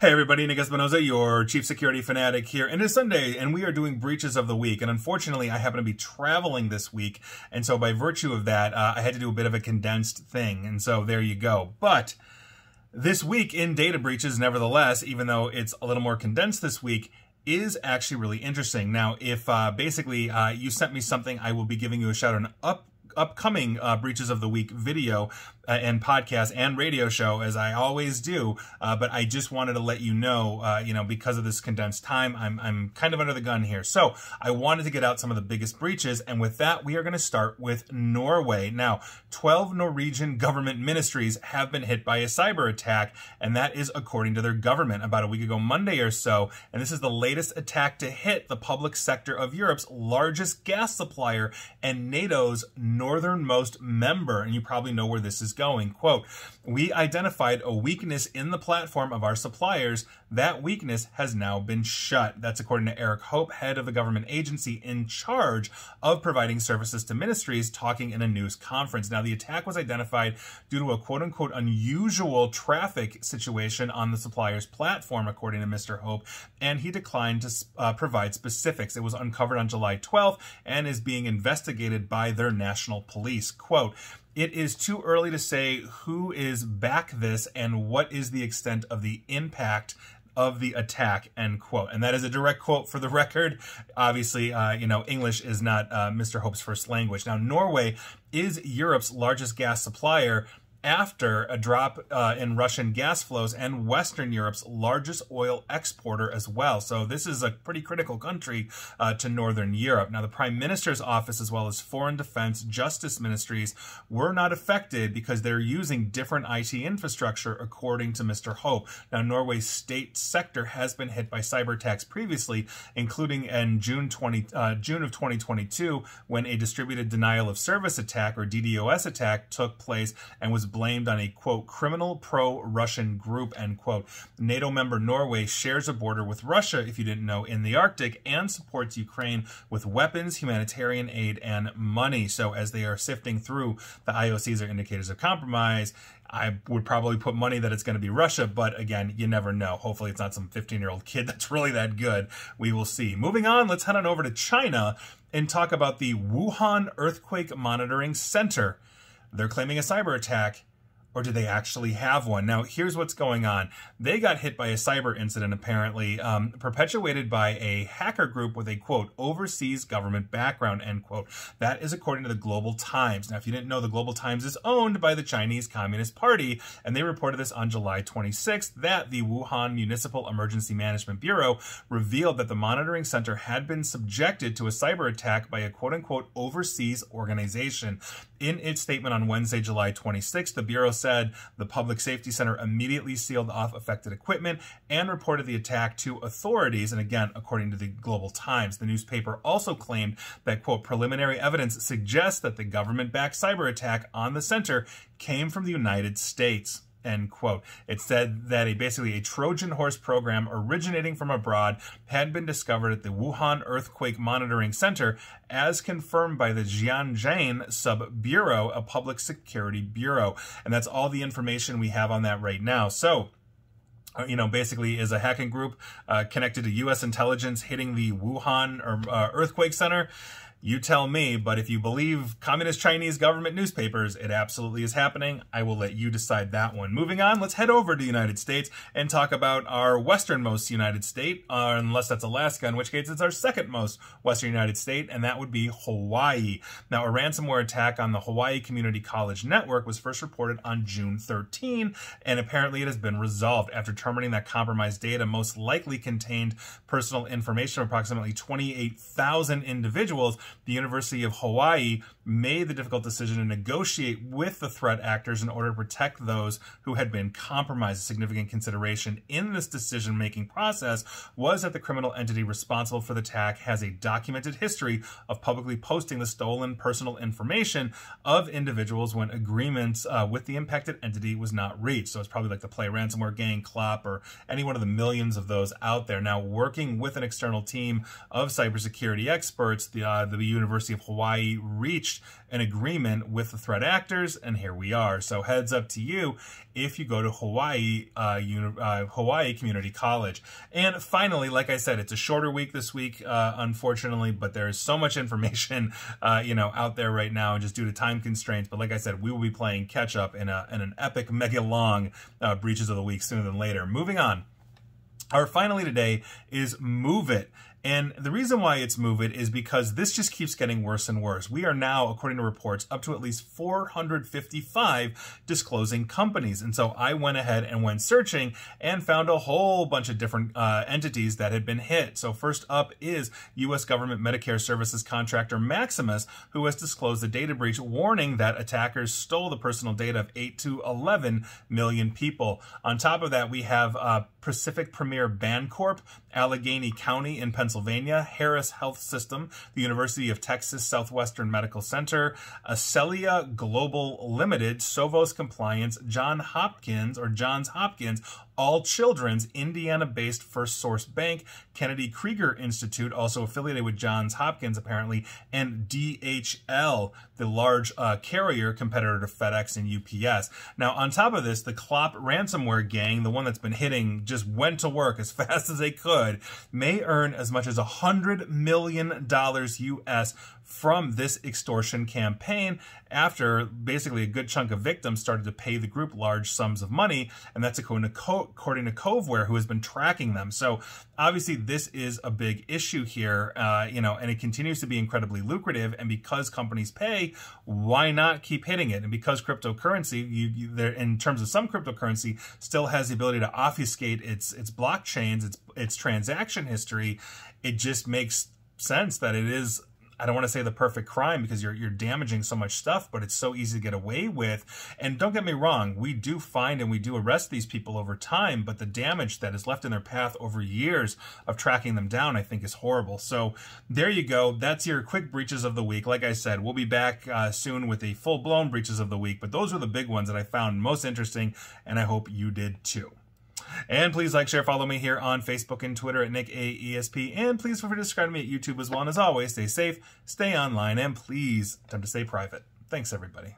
Hey everybody, Nick Espinosa, your chief security fanatic here. And it's Sunday, and we are doing breaches of the week. And unfortunately, I happen to be traveling this week. And so by virtue of that, uh, I had to do a bit of a condensed thing. And so there you go. But this week in data breaches, nevertheless, even though it's a little more condensed this week, is actually really interesting. Now, if uh, basically uh, you sent me something, I will be giving you a shout out up upcoming uh, Breaches of the Week video uh, and podcast and radio show, as I always do. Uh, but I just wanted to let you know, uh, you know, because of this condensed time, I'm, I'm kind of under the gun here. So I wanted to get out some of the biggest breaches. And with that, we are going to start with Norway. Now, 12 Norwegian government ministries have been hit by a cyber attack, and that is according to their government about a week ago, Monday or so. And this is the latest attack to hit the public sector of Europe's largest gas supplier and NATO's northernmost member. And you probably know where this is going. Quote, we identified a weakness in the platform of our suppliers. That weakness has now been shut. That's according to Erik Hope, head of the government agency in charge of providing services to ministries, talking in a news conference. Now, the attack was identified due to a quote unquote unusual traffic situation on the supplier's platform, according to Mr. Hope, and he declined to uh, provide specifics. It was uncovered on July 12th and is being investigated by their national police. Quote, it is too early to say who is back this and what is the extent of the impact of the attack, end quote. And that is a direct quote for the record. Obviously, uh, you know, English is not uh, Mr. Hope's first language. Now, Norway is Europe's largest gas supplier, after a drop uh, in Russian gas flows and Western Europe's largest oil exporter as well. So this is a pretty critical country uh, to Northern Europe. Now, the Prime Minister's office, as well as foreign defense justice ministries, were not affected because they're using different IT infrastructure, according to Mr. Hope. Now, Norway's state sector has been hit by cyber attacks previously, including in June 20 uh, June of 2022, when a distributed denial of service attack or DDoS attack took place and was blamed on a, quote, criminal pro-Russian group, end quote. NATO member Norway shares a border with Russia, if you didn't know, in the Arctic and supports Ukraine with weapons, humanitarian aid, and money. So as they are sifting through the IOCs or indicators of compromise, I would probably put money that it's going to be Russia, but again, you never know. Hopefully it's not some 15-year-old kid that's really that good. We will see. Moving on, let's head on over to China and talk about the Wuhan Earthquake Monitoring Center. They're claiming a cyber attack or do they actually have one? Now, here's what's going on. They got hit by a cyber incident, apparently, um, perpetuated by a hacker group with a, quote, overseas government background, end quote. That is according to the Global Times. Now, if you didn't know, the Global Times is owned by the Chinese Communist Party, and they reported this on July 26th that the Wuhan Municipal Emergency Management Bureau revealed that the monitoring center had been subjected to a cyber attack by a, quote unquote, overseas organization. In its statement on Wednesday, July 26th, the Bureau said the Public Safety Center immediately sealed off affected equipment and reported the attack to authorities. And again, according to the Global Times, the newspaper also claimed that, quote, preliminary evidence suggests that the government-backed cyber attack on the center came from the United States end quote. It said that a basically a Trojan horse program originating from abroad had been discovered at the Wuhan Earthquake Monitoring Center as confirmed by the Jianjiang Sub Bureau, a public security bureau. And that's all the information we have on that right now. So, uh, you know, basically is a hacking group uh, connected to U.S. intelligence hitting the Wuhan or, uh, earthquake center. You tell me, but if you believe communist Chinese government newspapers, it absolutely is happening. I will let you decide that one. Moving on, let's head over to the United States and talk about our westernmost United state, uh, unless that's Alaska, in which case it's our second most western United state, and that would be Hawaii. Now, a ransomware attack on the Hawaii Community College Network was first reported on June 13, and apparently it has been resolved after determining that compromised data most likely contained personal information of approximately 28,000 individuals the University of Hawaii made the difficult decision to negotiate with the threat actors in order to protect those who had been compromised. A significant consideration in this decision-making process was that the criminal entity responsible for the attack has a documented history of publicly posting the stolen personal information of individuals when agreements uh, with the impacted entity was not reached. So it's probably like the Play Ransomware Gang, Clop, or any one of the millions of those out there. Now, working with an external team of cybersecurity experts, the, uh, the University of Hawaii reached reached an agreement with the threat actors, and here we are. So heads up to you if you go to Hawaii, uh, uh, Hawaii Community College. And finally, like I said, it's a shorter week this week, uh, unfortunately, but there is so much information, uh, you know, out there right now, just due to time constraints. But like I said, we will be playing catch up in, a, in an epic, mega long uh, breaches of the week sooner than later. Moving on. Our finally today is MOVEit. And the reason why it's MOVEit is because this just keeps getting worse and worse. We are now, according to reports, up to at least 455 disclosing companies. And so I went ahead and went searching and found a whole bunch of different uh, entities that had been hit. So first up is U.S. government Medicare services contractor Maximus, who has disclosed a data breach warning that attackers stole the personal data of 8 to 11 million people. On top of that, we have uh, Pacific Premier Bancorp, Allegheny County in Pennsylvania, Harris Health System, the University of Texas Southwestern Medical Center, Acellia Global Limited, Sovos Compliance, John Hopkins or Johns Hopkins, all Children's, Indiana-based First Source Bank, Kennedy Krieger Institute, also affiliated with Johns Hopkins apparently, and DHL, the large uh, carrier competitor to FedEx and UPS. Now, on top of this, the Clop ransomware gang, the one that's been hitting, just went to work as fast as they could, may earn as much as $100 million US from this extortion campaign after basically a good chunk of victims started to pay the group large sums of money, and that's according to, according to Coveware, who has been tracking them. So obviously this is a big issue here, uh, you know, and it continues to be incredibly lucrative, and because companies pay, why not keep hitting it? And because cryptocurrency, you, you there in terms of some cryptocurrency, still has the ability to obfuscate its its blockchains, its its transaction history, it just makes sense that it is I don't want to say the perfect crime because you're you're damaging so much stuff, but it's so easy to get away with. And don't get me wrong, we do find and we do arrest these people over time, but the damage that is left in their path over years of tracking them down, I think, is horrible. So there you go. That's your quick breaches of the week. Like I said, we'll be back uh, soon with a full blown breaches of the week, but those are the big ones that I found most interesting, and I hope you did too. And please like, share, follow me here on Facebook and Twitter at NickAESP. And please feel free to subscribe to me at YouTube as well. And as always, stay safe, stay online, and please attempt to stay private. Thanks, everybody.